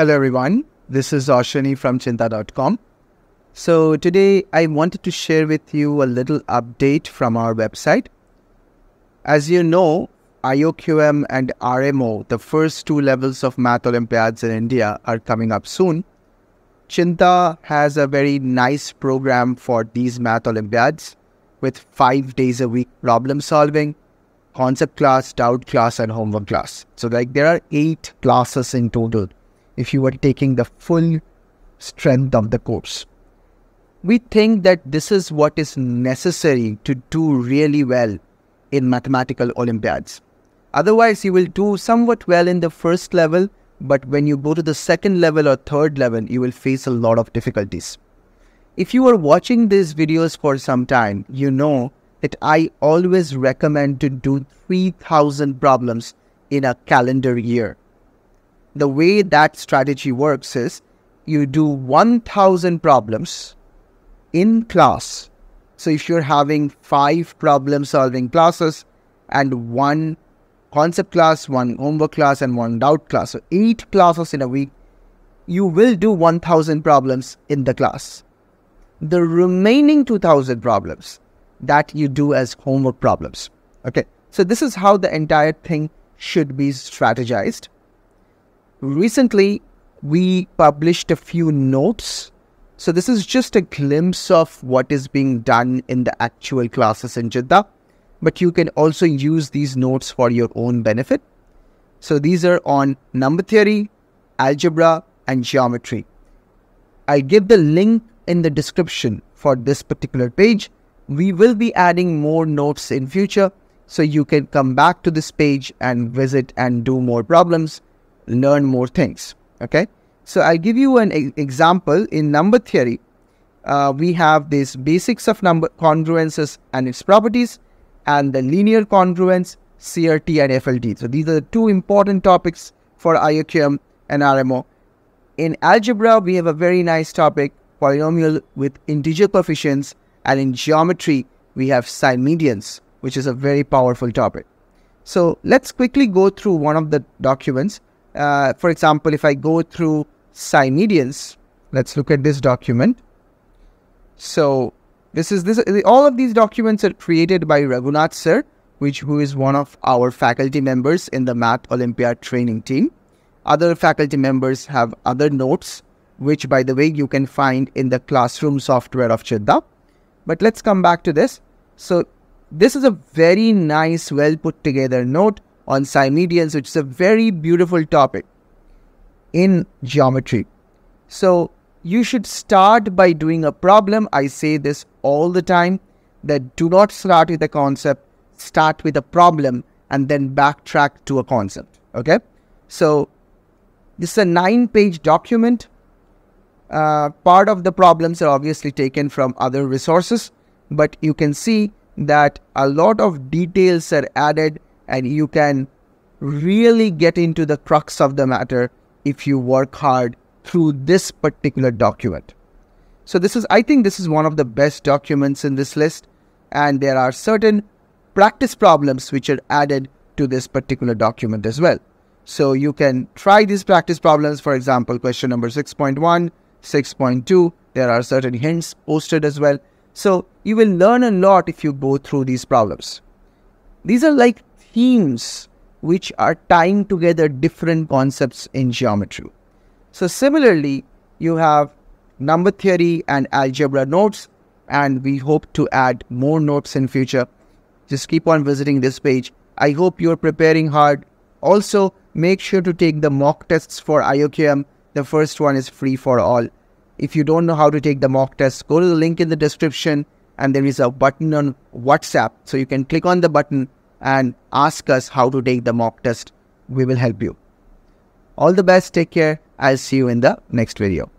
Hello, everyone. This is Ashani from Cheenta.com. So, today I wanted to share with you a little update from our website. As you know, IOQM and RMO, the first two levels of Math Olympiads in India, are coming up soon. Chinta has a very nice program for these Math Olympiads with five days a week problem solving, concept class, doubt class, and homework class. So, like, there are eight classes in total if you were taking the full strength of the course. We think that this is what is necessary to do really well in mathematical Olympiads. Otherwise, you will do somewhat well in the first level, but when you go to the second level or third level, you will face a lot of difficulties. If you are watching these videos for some time, you know that I always recommend to do 3000 problems in a calendar year. The way that strategy works is you do 1000 problems in class. So if you're having five problem solving classes and one concept class, one homework class, and one doubt class, so eight classes in a week, you will do 1000 problems in the class. The remaining 2000 problems that you do as homework problems. Okay, so this is how the entire thing should be strategized. Recently, we published a few notes. So this is just a glimpse of what is being done in the actual classes in Cheenta, but you can also use these notes for your own benefit. So these are on number theory, algebra, and geometry. I'll give the link in the description for this particular page we will be adding more notes in future so you can come back to this page and visit and do more problems learn more things okay so i'll give you an e- example in number theory uh, we have these basics of number congruences and its properties and the linear congruence crt and flt so these are the two important topics for ioqm and rmo in algebra we have a very nice topic polynomial with integer coefficients and in geometry, we have symmedians, which is a very powerful topic. So let's quickly go through one of the documents. Uh, for example, if I go through symmedians, let's look at this document. So this is this all of these documents are created by Raghunath sir, which who is one of our faculty members in the Math Olympiad training team. Other faculty members have other notes, which by the way you can find in the classroom software of Cheenta. But let's come back to this. So this is a very nice, well put together note on sine which is a very beautiful topic in geometry. So you should start by doing a problem. I say this all the time that do not start with a concept, start with a problem and then backtrack to a concept. Okay. So this is a nine page document uh, part of the problems are obviously taken from other resources, but you can see that a lot of details are added and you can really get into the crux of the matter if you work hard through this particular document. So this is, I think this is one of the best documents in this list and there are certain practice problems which are added to this particular document as well. So you can try these practice problems, for example, question number 6.1, 6.2. There are certain hints posted as well. So you will learn a lot if you go through these problems. These are like themes which are tying together different concepts in geometry. So similarly, you have number theory and algebra notes and we hope to add more notes in future. Just keep on visiting this page. I hope you're preparing hard. Also, make sure to take the mock tests for IOQM the first one is free for all. If you don't know how to take the mock test, go to the link in the description and there is a button on WhatsApp. So you can click on the button and ask us how to take the mock test. We will help you. All the best. Take care. I'll see you in the next video.